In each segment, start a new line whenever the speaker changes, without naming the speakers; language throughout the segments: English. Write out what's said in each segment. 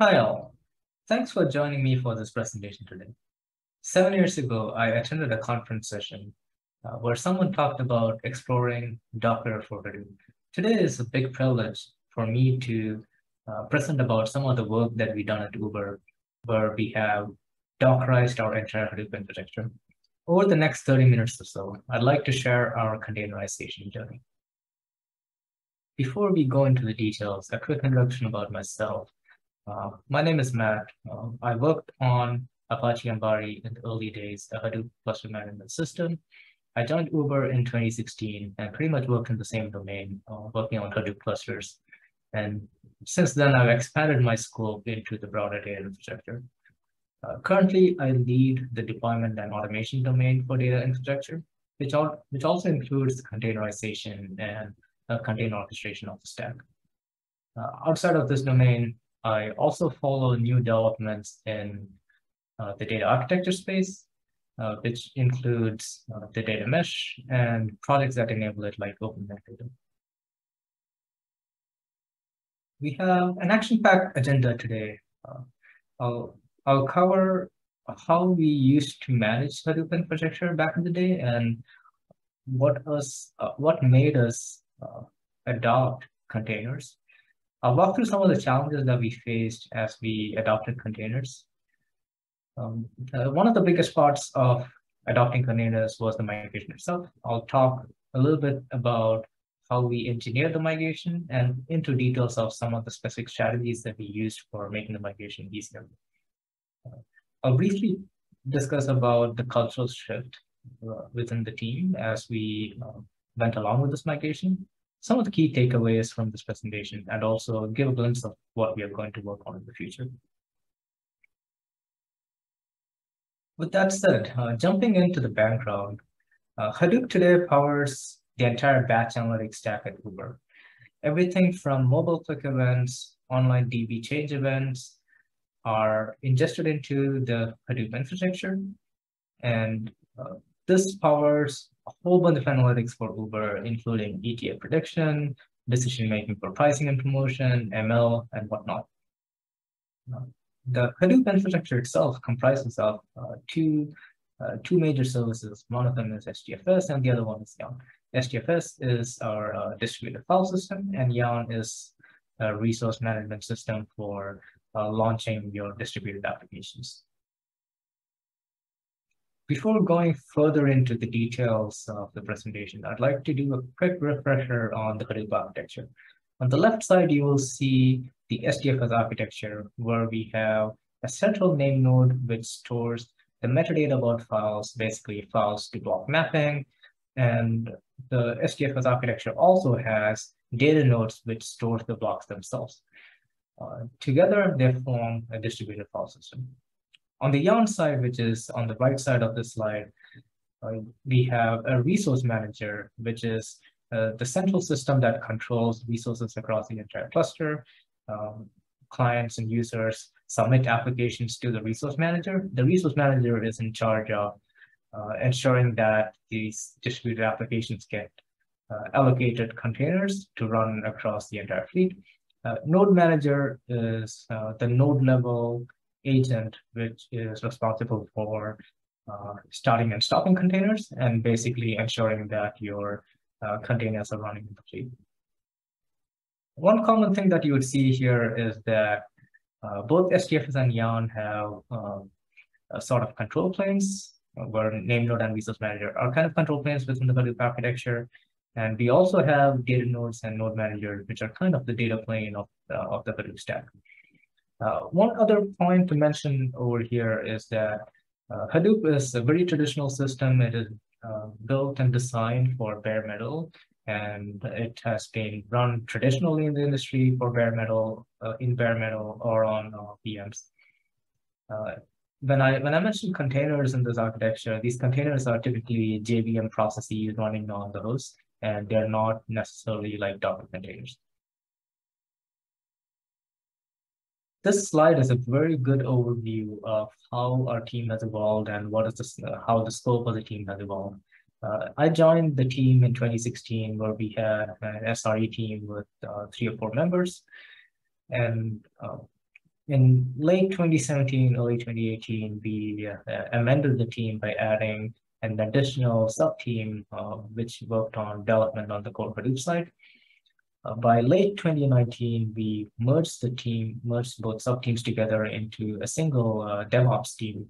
Hi all, thanks for joining me for this presentation today. Seven years ago, I attended a conference session uh, where someone talked about exploring Docker for Hadoop. Today is a big privilege for me to uh, present about some of the work that we've done at Uber, where we have Dockerized our entire Hadoop infrastructure. Over the next 30 minutes or so, I'd like to share our containerization journey. Before we go into the details, a quick introduction about myself. Uh, my name is Matt. Uh, I worked on Apache Ambari in the early days, the Hadoop cluster management system. I joined Uber in 2016 and pretty much worked in the same domain, uh, working on Hadoop clusters. And since then, I've expanded my scope into the broader data infrastructure. Uh, currently, I lead the deployment and automation domain for data infrastructure, which, all, which also includes containerization and uh, container orchestration of the stack. Uh, outside of this domain, I also follow new developments in uh, the data architecture space, uh, which includes uh, the data mesh and projects that enable it like Open Metadata. We have an action-packed agenda today. Uh, I'll, I'll cover how we used to manage Hadoop infrastructure back in the day and what us uh, what made us uh, adopt containers I'll walk through some of the challenges that we faced as we adopted containers. Um, uh, one of the biggest parts of adopting containers was the migration itself. I'll talk a little bit about how we engineered the migration and into details of some of the specific strategies that we used for making the migration easier. Uh, I'll briefly discuss about the cultural shift uh, within the team as we uh, went along with this migration some of the key takeaways from this presentation and also give a glimpse of what we are going to work on in the future. With that said, uh, jumping into the background, uh, Hadoop today powers the entire batch analytics stack at Uber. Everything from mobile click events, online DB change events are ingested into the Hadoop infrastructure. And uh, this powers a whole bunch of analytics for Uber, including ETA prediction, decision making for pricing and promotion, ML, and whatnot. The Hadoop infrastructure itself comprises of uh, two, uh, two major services. One of them is HDFS, and the other one is Yarn. HDFS is our uh, distributed file system, and Yarn is a resource management system for uh, launching your distributed applications. Before going further into the details of the presentation, I'd like to do a quick refresher on the Hadoop architecture. On the left side, you will see the HDFS architecture, where we have a central name node which stores the metadata about files, basically files to block mapping. And the HDFS architecture also has data nodes which stores the blocks themselves. Uh, together, they form a distributed file system. On the yarn side, which is on the right side of the slide, uh, we have a resource manager, which is uh, the central system that controls resources across the entire cluster. Um, clients and users submit applications to the resource manager. The resource manager is in charge of uh, ensuring that these distributed applications get uh, allocated containers to run across the entire fleet. Uh, node manager is uh, the node level agent, which is responsible for uh, starting and stopping containers and basically ensuring that your uh, containers are running in the fleet. One common thing that you would see here is that uh, both HDFS and Yarn have um, sort of control planes where name node and resource manager are kind of control planes within the Hadoop architecture. And we also have data nodes and node manager, which are kind of the data plane of, uh, of the Hadoop stack. Uh, one other point to mention over here is that uh, Hadoop is a very traditional system. It is uh, built and designed for bare metal, and it has been run traditionally in the industry for bare metal, in bare metal, or on VMs. When I when I mentioned containers in this architecture, these containers are typically JVM processes running on the host, and they're not necessarily like Docker containers. This slide is a very good overview of how our team has evolved and what is the, uh, how the scope of the team has evolved. Uh, I joined the team in 2016 where we had an SRE team with uh, three or four members. And uh, in late 2017, early 2018, we uh, amended the team by adding an additional sub-team uh, which worked on development on the core Hadoop side. Uh, by late 2019, we merged the team, merged both sub-teams together into a single uh, DevOps team,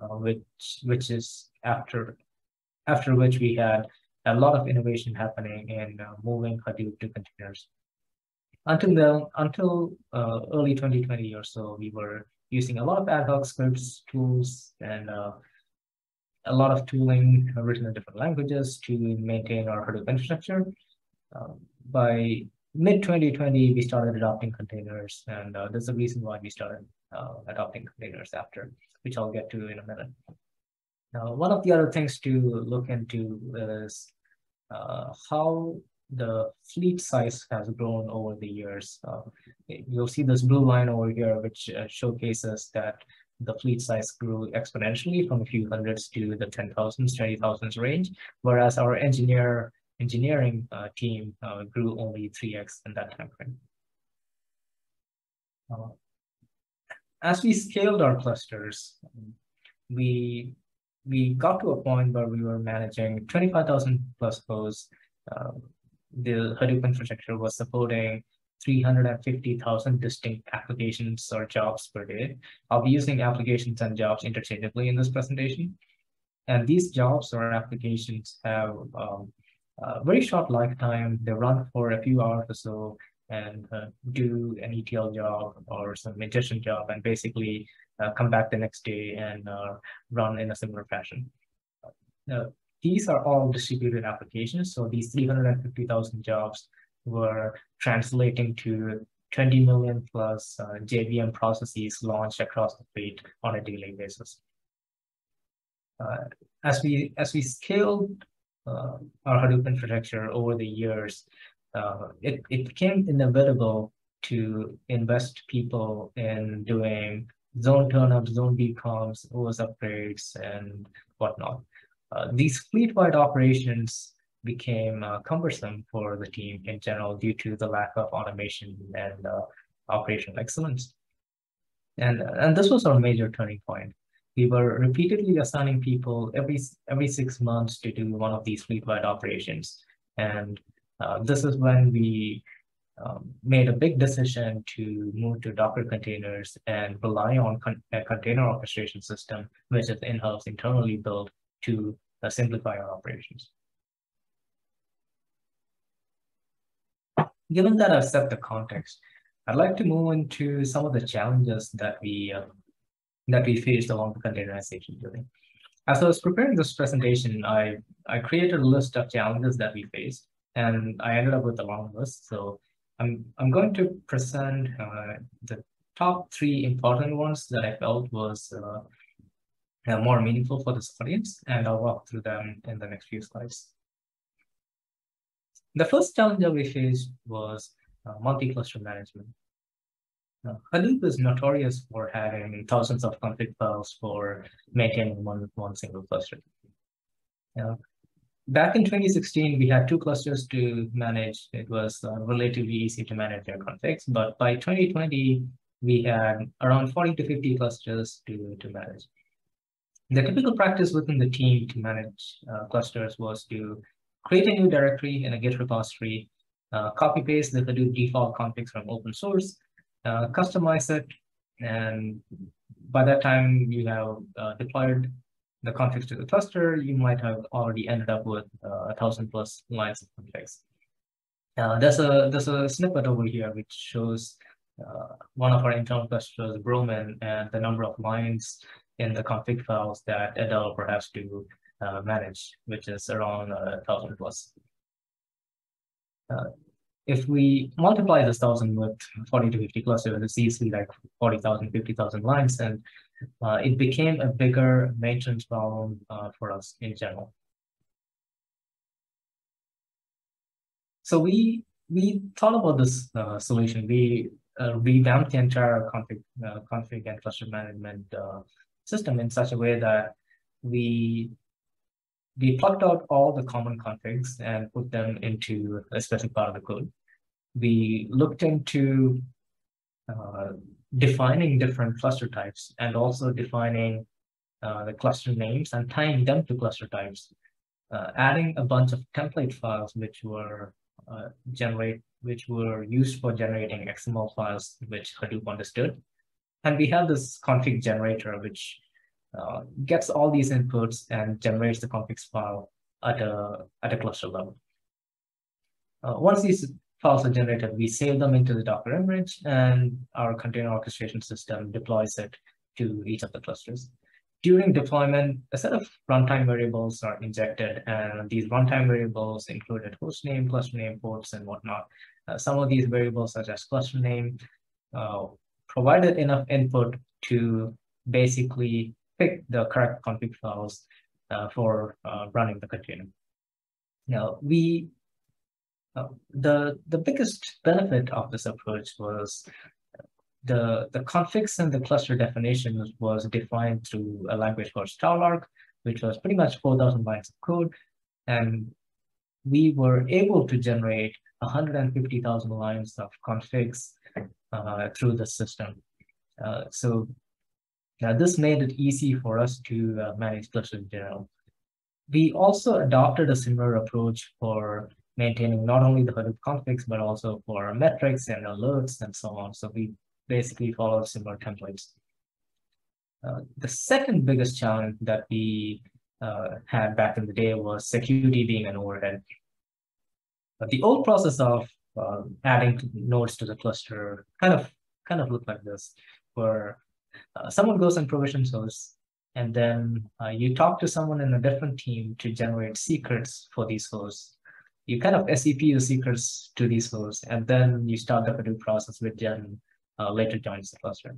uh, which which is after after which we had a lot of innovation happening in uh, moving Hadoop to containers. Until the until uh, early 2020 or so, we were using a lot of ad hoc scripts, tools, and uh, a lot of tooling written in different languages to maintain our Hadoop infrastructure. Um, by mid 2020, we started adopting containers, and uh, there's a reason why we started uh, adopting containers after, which I'll get to in a minute. Now, one of the other things to look into is uh, how the fleet size has grown over the years. Uh, you'll see this blue line over here, which uh, showcases that the fleet size grew exponentially from a few hundreds to the 10,000s, 20,000s range, whereas our engineer engineering uh, team uh, grew only 3x in that time frame. Uh, as we scaled our clusters, we we got to a point where we were managing 25,000 plus hosts. Uh, the Hadoop infrastructure was supporting 350,000 distinct applications or jobs per day. I'll be using applications and jobs interchangeably in this presentation. And these jobs or applications have um, very short lifetime. They run for a few hours or so and uh, do an ETL job or some ingestion job and basically uh, come back the next day and uh, run in a similar fashion. Now, these are all distributed applications. So these 350,000 jobs were translating to 20 million plus uh, JVM processes launched across the fleet on a daily basis. Uh, as we as we scaled uh, our Hadoop infrastructure over the years, uh, it, it became inevitable to invest people in doing zone turnups, zone decoms, OS upgrades, and whatnot. Uh, these fleet-wide operations became uh, cumbersome for the team in general due to the lack of automation and uh, operational excellence. And, and this was our major turning point. We were repeatedly assigning people every, every six months to do one of these fleet-wide operations. And uh, this is when we um, made a big decision to move to Docker containers and rely on con a container orchestration system, which is in-house internally built to uh, simplify our operations. Given that I've set the context, I'd like to move into some of the challenges that we uh, that we faced along the containerization journey. As I was preparing this presentation, I, I created a list of challenges that we faced, and I ended up with a long list. So I'm, I'm going to present uh, the top three important ones that I felt was uh, uh, more meaningful for this audience, and I'll walk through them in the next few slides. The first challenge that we faced was uh, multi-cluster management. Hadoop is notorious for having thousands of config files for maintaining one, one single cluster. Uh, back in 2016, we had two clusters to manage. It was uh, relatively easy to manage their configs, but by 2020, we had around 40 to 50 clusters to, to manage. The typical practice within the team to manage uh, clusters was to create a new directory in a Git repository, uh, copy paste the Hadoop default configs from open source, uh, customize it, and by that time you have uh, deployed the configs to the cluster, you might have already ended up with uh, a thousand plus lines of configs. Uh, there's a there's a snippet over here which shows uh, one of our internal clusters, Broman, and the number of lines in the config files that a developer has to uh, manage, which is around a thousand plus. Uh, if we multiply this thousand with 40 to 50 clusters, it's easily like 40,000, 50,000 lines, and uh, it became a bigger maintenance problem uh, for us in general. So we we thought about this uh, solution. We uh, revamped the entire config, uh, config and cluster management uh, system in such a way that we we plucked out all the common configs and put them into a specific part of the code. We looked into uh, defining different cluster types and also defining uh, the cluster names and tying them to cluster types, uh, adding a bunch of template files which were uh, generate which were used for generating XML files which Hadoop understood. And we have this config generator which uh, gets all these inputs and generates the config file at a at a cluster level. Uh, once these files are generated, we save them into the Docker image and our container orchestration system deploys it to each of the clusters. During deployment, a set of runtime variables are injected, and these runtime variables included host name, cluster name, ports, and whatnot. Uh, some of these variables, such as cluster name, uh, provided enough input to basically pick the correct config files uh, for uh, running the container. Now, we the the biggest benefit of this approach was the the configs and the cluster definitions was defined through a language called Starlark, which was pretty much 4,000 lines of code, and we were able to generate 150,000 lines of configs uh, through the system. Uh, so now this made it easy for us to uh, manage clusters in general. We also adopted a similar approach for maintaining not only the Hadoop configs, but also for metrics and alerts and so on. So we basically follow similar templates. Uh, the second biggest challenge that we uh, had back in the day was security being an overhead. But the old process of uh, adding nodes to the cluster kind of kind of looked like this, where uh, someone goes and provisions those, and then uh, you talk to someone in a different team to generate secrets for these hosts. You kind of SCP the secrets to these hosts, and then you start the Hadoop process with then uh, later joins the cluster.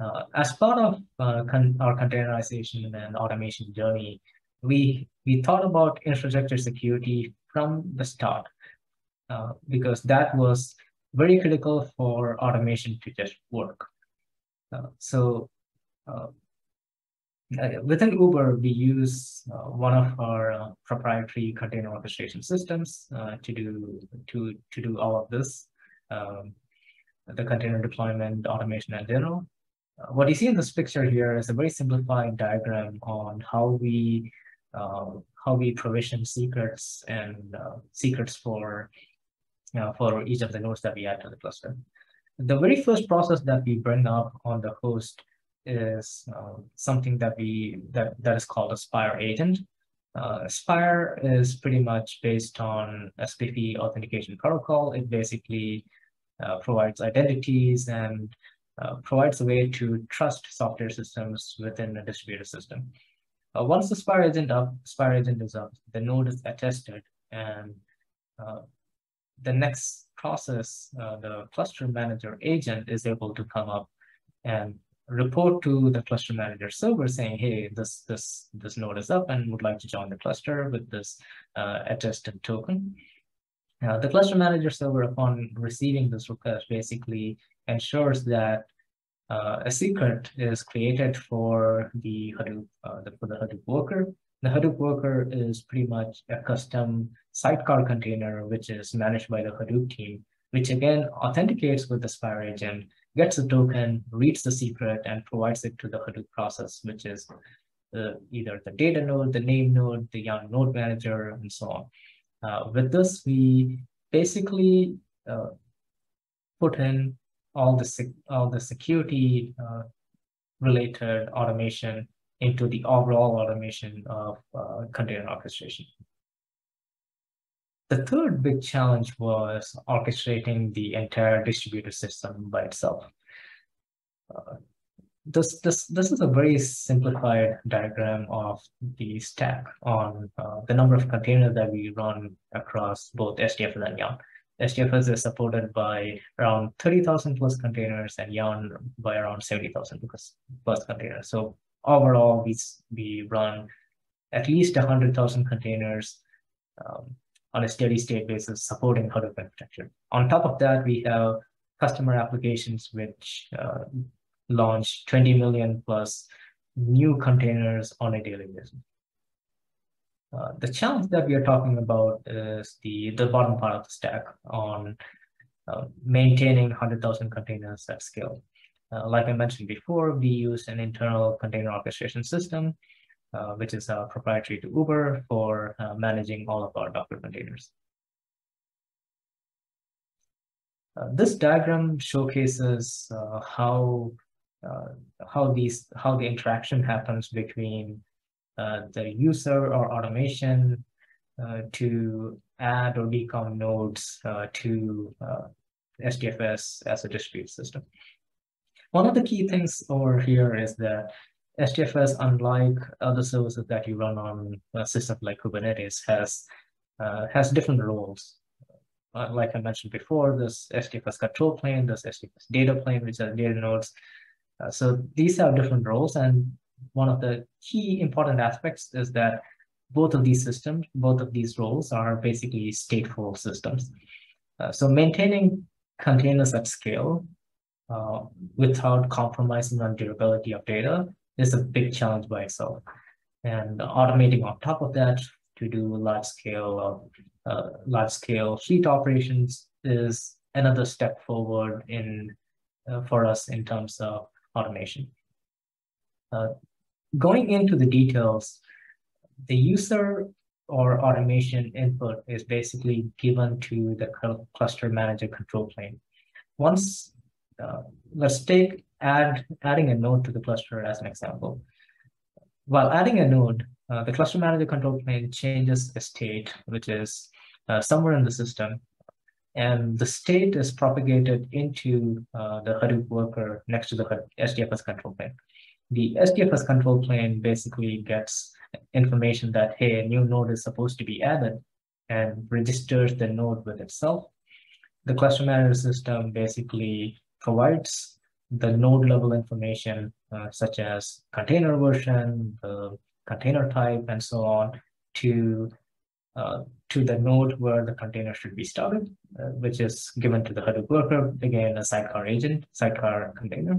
Uh, as part of uh, con our containerization and automation journey, we we thought about infrastructure security from the start uh, because that was very critical for automation to just work. Uh, so uh, within Uber, we use uh, one of our uh, proprietary container orchestration systems uh, to do to to do all of this, um, the container deployment, automation, and general. what you see in this picture here is a very simplified diagram on how we how we provision secrets and secrets for for each of the nodes that we add to the cluster the very first process that we bring up on the host is uh, something that we that that is called a Spire agent. Uh, Spire is pretty much based on SPIFFE authentication protocol. It basically uh, provides identities and uh, provides a way to trust software systems within a distributed system. Uh, once the Spire agent up, Spire agent is up, the node is attested, and uh, the next process, the cluster manager agent is able to come up and report to the cluster manager server saying, hey, this this this node is up and would like to join the cluster with this uh, attested token. Uh, the cluster manager server, upon receiving this request, basically ensures that uh, a secret is created for the Hadoop uh, the, for the Hadoop worker. The Hadoop worker is pretty much a custom sidecar container, which is managed by the Hadoop team, which again authenticates with the Spire agent, gets the token, reads the secret, and provides it to the Hadoop process, which is the, either the data node, the name node, the Yarn node manager, and so on. Uh, with this, we basically uh, put in all the all the security uh, related automation into the overall automation of uh, container orchestration. The third big challenge was orchestrating the entire distributed system by itself. Uh, this, this, this is a very simplified diagram of the stack on uh, the number of containers that we run across both HDFS and Yarn. HDFS is supported by around 30,000 plus containers and Yarn by around 70,000 plus containers. So overall, we, we run at least 100,000 containers um, on a steady state basis supporting Hadoop architecture. On top of that, we have customer applications which uh, launch 20 million plus new containers on a daily basis. Uh, the challenge that we are talking about is the, the bottom part of the stack on uh, maintaining 100,000 containers at scale. Uh, like I mentioned before, we use an internal container orchestration system, uh, which is uh, proprietary to Uber for uh, managing all of our Docker containers. Uh, this diagram showcases how how these how the interaction happens between the user or automation to add or decom nodes to HDFS as a distributed system. One of the key things over here is that HDFS, unlike other services that you run on a system like Kubernetes, has uh, has different roles. Uh, like I mentioned before, this HDFS control plane, this HDFS data plane, which are data nodes. Uh, so these have different roles, and one of the key important aspects is that both of these systems, both of these roles are basically stateful systems. Uh, so maintaining containers at scale uh, without compromising on durability of data is a big challenge by itself. And automating on top of that to do large scale uh, large scale fleet operations is another step forward in uh, for us in terms of automation. Uh, going into the details, the user or automation input is basically given to the cluster manager control plane. Once, uh, let's take add adding a node to the cluster as an example. While adding a node, uh, the cluster manager control plane changes the state, which is uh, somewhere in the system, and the state is propagated into uh, the Hadoop worker next to the HDFS control plane. The HDFS control plane basically gets information that, hey, a new node is supposed to be added and registers the node with itself. The cluster manager system basically provides the node level information, uh, such as container version, the container type, and so on, to uh, to the node where the container should be started, uh, which is given to the Hadoop worker, again, a sidecar agent, sidecar container.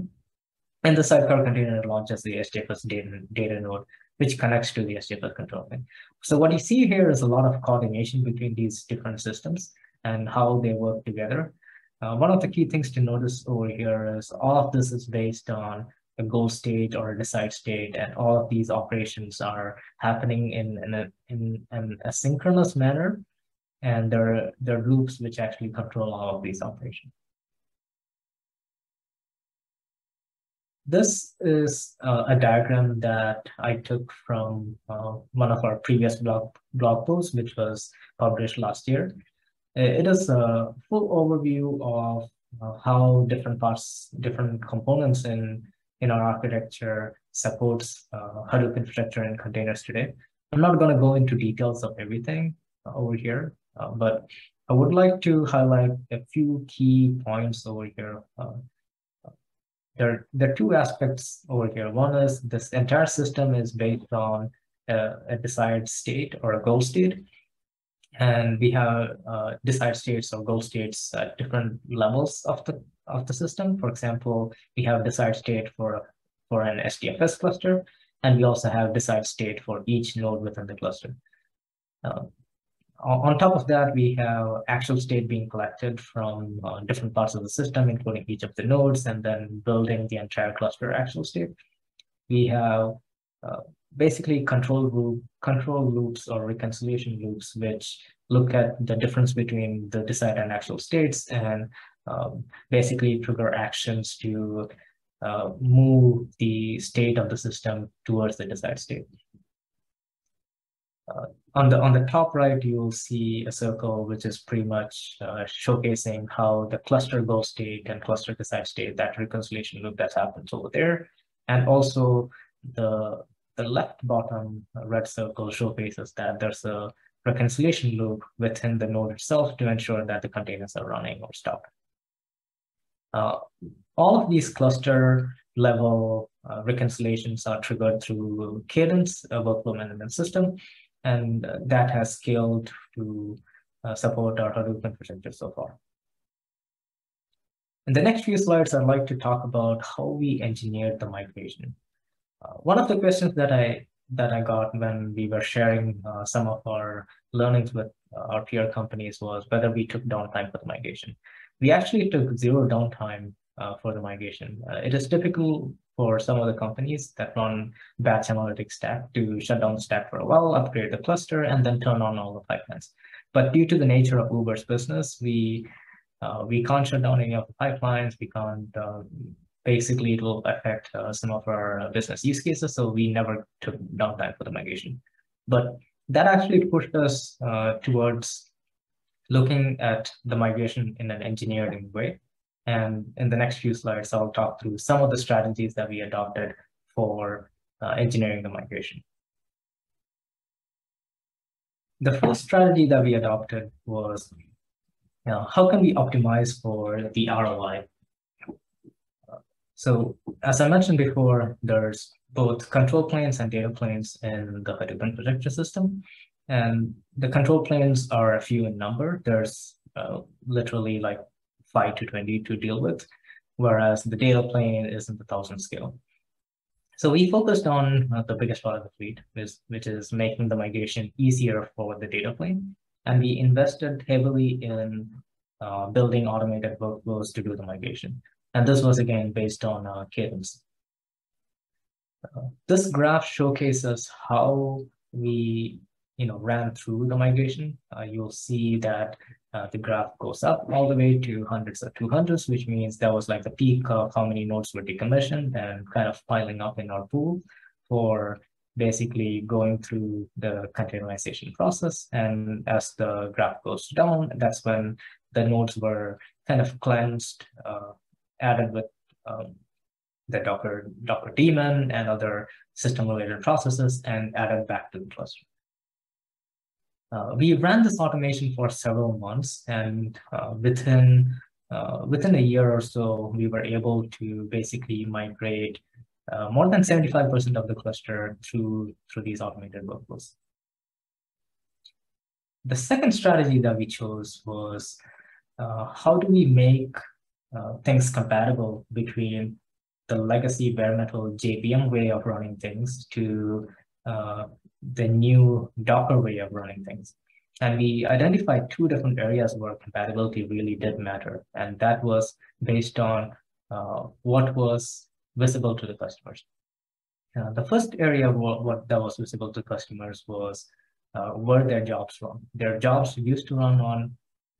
And the sidecar container launches the HDFS data, data node, which connects to the HDFS control plane. So what you see here is a lot of coordination between these different systems and how they work together. Uh, one of the key things to notice over here is all of this is based on a goal state or a desired state, and all of these operations are happening in, in, a, in manner, and there are, there are loops which actually control all of these operations. This is uh, a diagram that I took from uh, one of our previous blog, blog posts, which was published last year. It is a full overview of uh, how different parts, different components in, in our architecture supports uh, Hadoop infrastructure and containers today. I'm not going to go into details of everything uh, over here, uh, but I would like to highlight a few key points over here. Uh, there, there are two aspects over here. One is this entire system is based on a, a desired state or a goal state. And we have uh, desired states or goal states at different levels of the of the system. For example, we have desired state for for an HDFS cluster, and we also have desired state for each node within the cluster. Uh, on top of that, we have actual state being collected from uh, different parts of the system, including each of the nodes, and then building the entire cluster actual state. We have uh, basically control loop, control loops or reconciliation loops, which look at the difference between the desired and actual states and um, basically trigger actions to uh, move the state of the system towards the desired state. Uh, on the on the top right, you will see a circle which is pretty much uh, showcasing how the cluster goal state and cluster desired state, that reconciliation loop that happens over there, and also the the left bottom red circle showcases that there's a reconciliation loop within the node itself to ensure that the containers are running or stopped. Uh, all of these cluster level uh, reconciliations are triggered through Cadence, a workflow management system, and that has scaled to uh, support our Hadoop infrastructure so far. In the next few slides, I'd like to talk about how we engineered the migration. Uh, one of the questions that I that I got when we were sharing uh, some of our learnings with uh, our peer companies was whether we took downtime for the migration. we actually took zero downtime uh, for the migration. It is typical for some of the companies that run batch analytics stack to shut down the stack for a while, upgrade the cluster, and then turn on all the pipelines. But due to the nature of Uber's business, we we can't shut down any of the pipelines. We can't. Uh, basically, it will affect uh, some of our business use cases. So we never took downtime for the migration. But that actually pushed us uh, towards looking at the migration in an engineering way. And in the next few slides, I'll talk through some of the strategies that we adopted for uh, engineering the migration. The first strategy that we adopted was you know, how can we optimize for the ROI? So as I mentioned before, there's both control planes and data planes in the Hadoop infrastructure system. And the control planes are a few in number. There's uh, literally like 5 to 20 to deal with, whereas the data plane is in the thousand scale. So we focused on uh, the biggest part of the fleet, which, which is making the migration easier for the data plane. And we invested heavily in uh, building automated workflows to do the migration. And this was again based on uh, Cadence. Uh, this graph showcases how we you know, ran through the migration. Uh, you'll see that uh, the graph goes up all the way to hundreds or 200s, which means that was like the peak of how many nodes were decommissioned and kind of piling up in our pool for basically going through the containerization process. And as the graph goes down, that's when the nodes were kind of cleansed, uh, added with um, the Docker, Docker daemon and other system-related processes and added back to the cluster. Uh, we ran this automation for several months, and uh, within uh, within a year or so, we were able to basically migrate uh, more than 75% of the cluster through through these automated workflows. The second strategy that we chose was uh, how do we make uh, things compatible between the legacy bare metal JVM way of running things to the new Docker way of running things. And we identified two different areas where compatibility really did matter. And that was based on uh, what was visible to the customers. Uh, the first area what, what that was visible to customers was uh, where their jobs run. Their jobs used to run on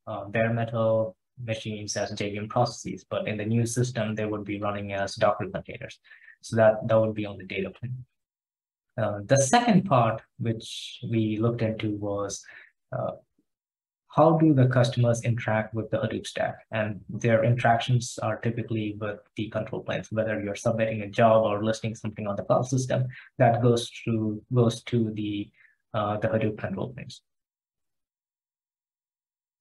uh, bare metal machines as JVM processes, but in the new system, they would be running as Docker containers. So that, that would be on the data plane. Uh, the second part, which we looked into was uh, how do the customers interact with the Hadoop stack? And their interactions are typically with the control planes, whether you're submitting a job or listing something on the file system, that goes through goes to the uh, the Hadoop control planes.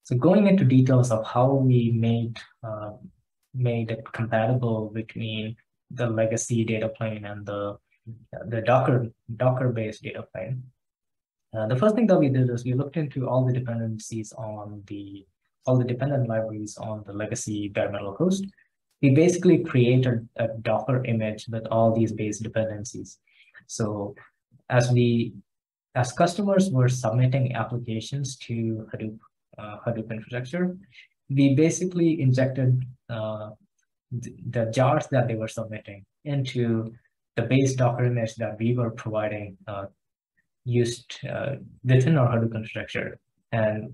So going into details of how we made uh, made it compatible between the legacy data plane and the the Docker Docker-based data plane. Uh, the first thing that we did is we looked into all the dependencies on the all the dependent libraries on the legacy bare metal host. We basically created a Docker image with all these base dependencies. So as we as customers were submitting applications to Hadoop Hadoop infrastructure, we basically injected uh, the jars that they were submitting into the base Docker image that we were providing uh, used uh, within our Hadoop infrastructure and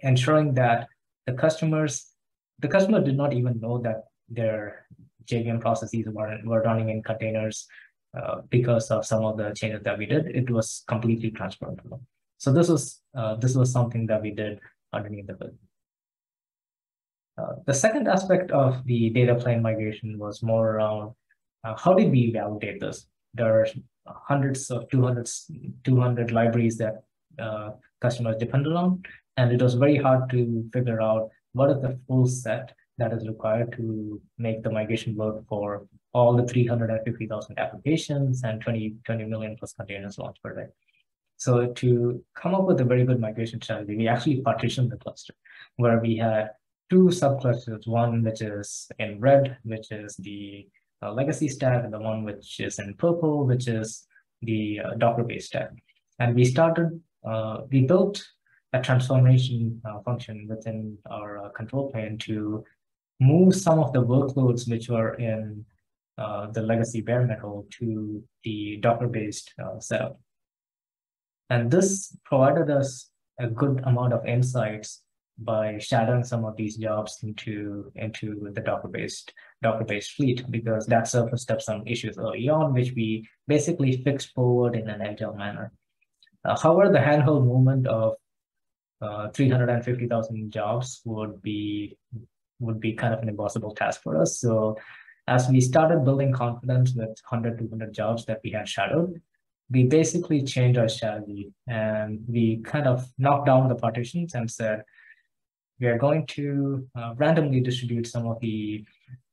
ensuring that the customers, the customer did not even know that their JVM processes were, were running in containers uh, because of some of the changes that we did. It was completely transparent. So this was uh, this was something that we did underneath the hood. Uh, the second aspect of the data plane migration was more around uh, how did we validate this? There are hundreds of 200, 200 libraries that uh, customers depended on, and it was very hard to figure out what is the full set that is required to make the migration work for all the 350,000 applications and 20, 20 million plus containers launched per day. So to come up with a very good migration strategy, we actually partitioned the cluster where we had two subclusters, one which is in red, which is the uh, legacy stack, and the one which is in purple, which is the uh, Docker-based stack. And we started, uh, we built a transformation uh, function within our uh, control plane to move some of the workloads which were in uh, the legacy bare metal to the Docker-based setup. And this provided us a good amount of insights by shadowing some of these jobs into, into the Docker-based Docker-based fleet because that surfaced up some issues early on, which we basically fixed forward in an agile manner. Uh, however, the handheld movement of uh, 350,000 jobs would be would be kind of an impossible task for us. So as we started building confidence with 100, 200 jobs that we had shadowed, we basically changed our strategy and we kind of knocked down the partitions and said, we are going to uh, randomly distribute some of the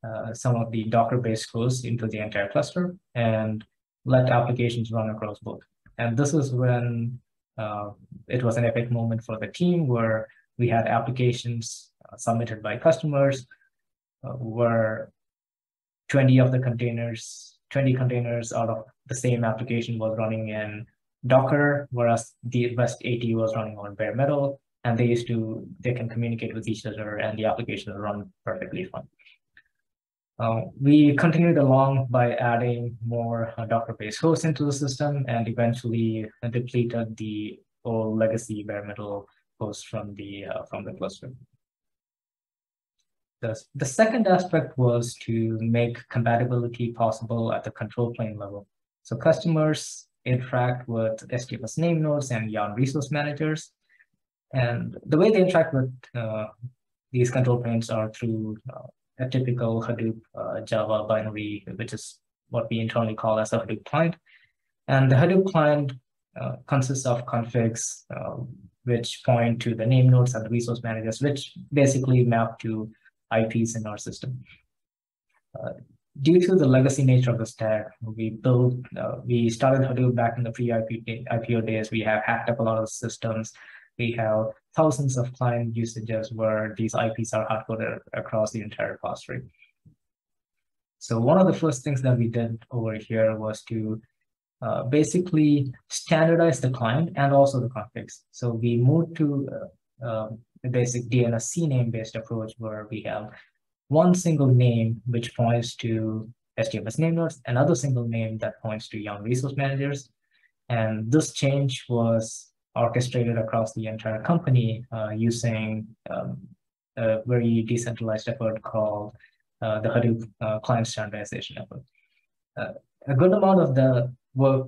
uh, some of the Docker-based hosts into the entire cluster and let applications run across both. And this is when uh, it was an epic moment for the team where we had applications uh, submitted by customers uh, where 20 of the containers, 20 containers out of the same application was running in Docker, whereas the rest 80 was running on bare metal, and they used to, they can communicate with each other and the applications run perfectly fine. Uh, we continued along by adding more uh, Docker-based hosts into the system and eventually depleted the old legacy bare metal hosts from the uh, from the cluster. The, the second aspect was to make compatibility possible at the control plane level. So customers interact with HDFS name nodes and Yarn resource managers. And the way they interact with uh, these control planes are through uh, a typical Hadoop uh, Java binary, which is what we internally call as a Hadoop client. And the Hadoop client uh, consists of configs uh, which point to the name nodes and the resource managers, which basically map to IPs in our system. Uh, due to the legacy nature of the stack, we built, uh, we started Hadoop back in the pre-IPO days. We have hacked up a lot of systems. We have thousands of client usages where these IPs are hard-coded across the entire cluster. So one of the first things that we did over here was to uh, basically standardize the client and also the configs. So we moved to uh, um, basic DNS name-based approach where we have one single name which points to HDFS name nodes, another single name that points to Yarn resource managers. And this change was orchestrated across the entire company uh, using um, a very decentralized effort called uh, the Hadoop uh, client standardization effort. Uh, a good amount of the work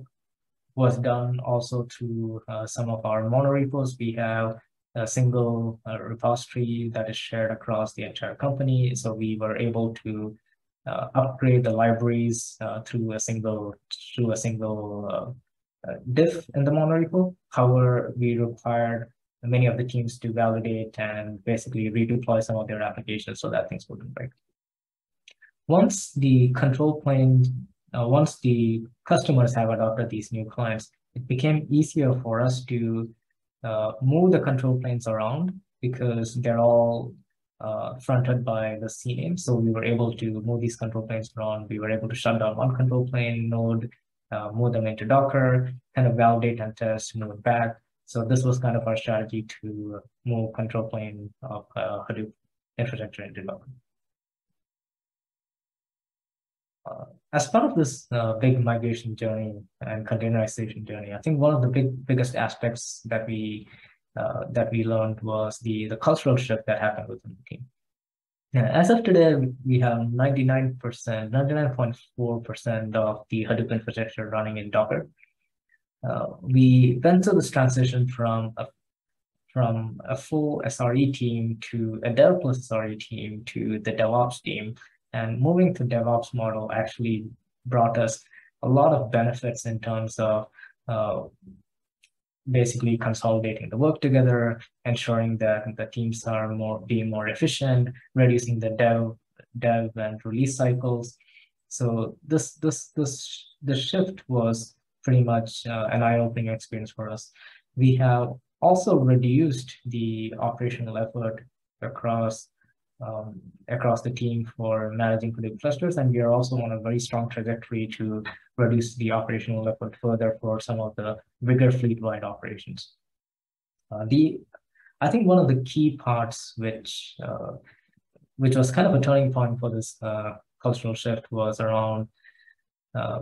was done also through uh, some of our monorepos. We have a single uh, repository that is shared across the entire company. So we were able to uh, upgrade the libraries uh, through a single through a single uh, uh, diff in the monorepo. However, we required many of the teams to validate and basically redeploy some of their applications so that things wouldn't break. Once the control plane, uh, once the customers have adopted these new clients, it became easier for us to uh, move the control planes around because they're all uh, fronted by the CNAME. So we were able to move these control planes around. We were able to shut down one control plane node, uh, move them into Docker, kind of validate and test, move it back. So this was kind of our strategy to move control plane of uh, Hadoop infrastructure into Docker. As part of this uh, big migration journey and containerization journey, I think one of the big biggest aspects that we uh, that we learned was the the cultural shift that happened within the team. As of today, we have 99%, 99.4% of the Hadoop infrastructure running in Docker. Uh, we went through this transition from a from a full SRE team to a Dev SRE team to the DevOps team and moving to DevOps model actually brought us a lot of benefits in terms of uh, basically consolidating the work together, ensuring that the teams are more being more efficient, reducing the dev dev and release cycles. So this this this the shift was pretty much uh, an eye-opening experience for us. We have also reduced the operational effort across um, across the team for managing Hadoop clusters. And we are also on a very strong trajectory to reduce the operational effort further for some of the bigger fleet-wide operations. Uh, the, I think one of the key parts which uh, which was kind of a turning point for this uh, cultural shift was around uh,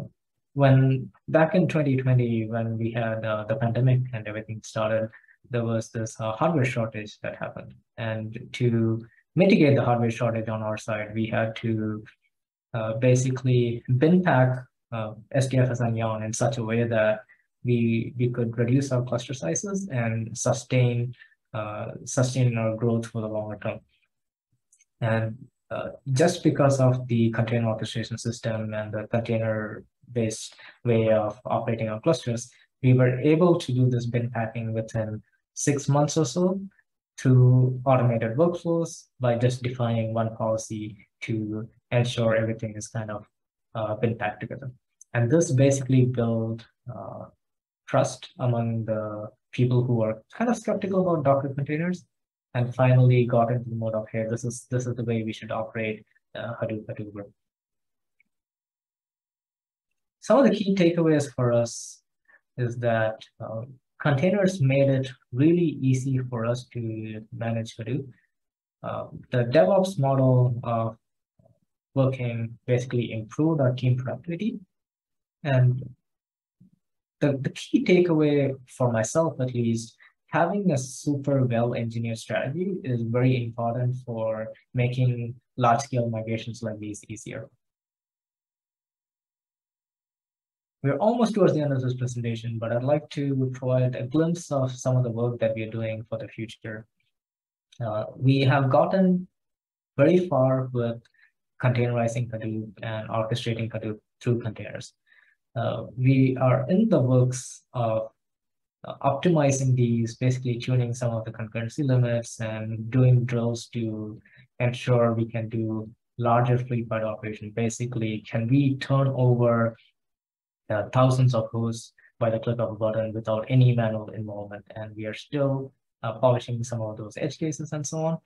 when back in 2020, when we had uh, the pandemic and everything started, there was this uh, hardware shortage that happened. And to mitigate the hardware shortage on our side, we had to uh, basically bin pack uh, HDFS and Yarn in such a way that we we could reduce our cluster sizes and sustain uh, sustain our growth for the longer term. And uh, just because of the container orchestration system and the container-based way of operating our clusters, we were able to do this bin packing within six months or so through automated workflows by just defining one policy to ensure everything is kind of uh, bin packed together. And this basically build uh, trust among the people who are kind of skeptical about Docker containers and finally got into the mode of, hey, this is this is the way we should operate uh, Hadoop Hadoop. Some of the key takeaways for us is that uh, containers made it really easy for us to manage Hadoop. Uh, the DevOps model of working basically improved our team productivity. And the, the key takeaway for myself, at least, having a super well engineered strategy is very important for making large scale migrations like these easier. We're almost towards the end of this presentation, but I'd like to provide a glimpse of some of the work that we are doing for the future. Uh, we have gotten very far with containerizing Hadoop and orchestrating Hadoop through containers. Uh, we are in the works of uh, optimizing these, basically tuning some of the concurrency limits and doing drills to ensure we can do larger fleet-wide operation. Basically, can we turn over uh, thousands of hosts by the click of a button without any manual involvement? And we are still uh, polishing some of those edge cases and so on.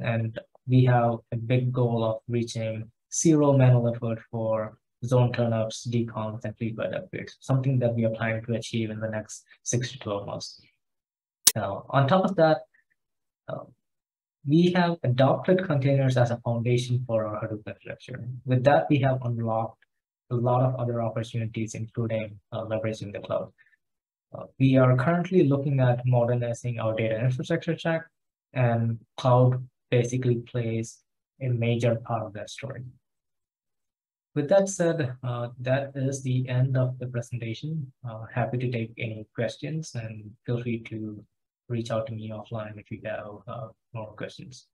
And we have a big goal of reaching zero manual effort for zone turnups, decons, and fleet-wide upgrades, something that we are planning to achieve in the next six to 12 months. Now, on top of that, uh, we have adopted containers as a foundation for our Hadoop infrastructure. With that, we have unlocked a lot of other opportunities, including uh, leveraging the cloud. Uh, we are currently looking at modernizing our data infrastructure stack, and cloud basically plays a major part of that story. With that said, uh, that is the end of the presentation. Uh, happy to take any questions and feel free to reach out to me offline if you have uh, more questions.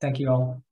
Thank you all.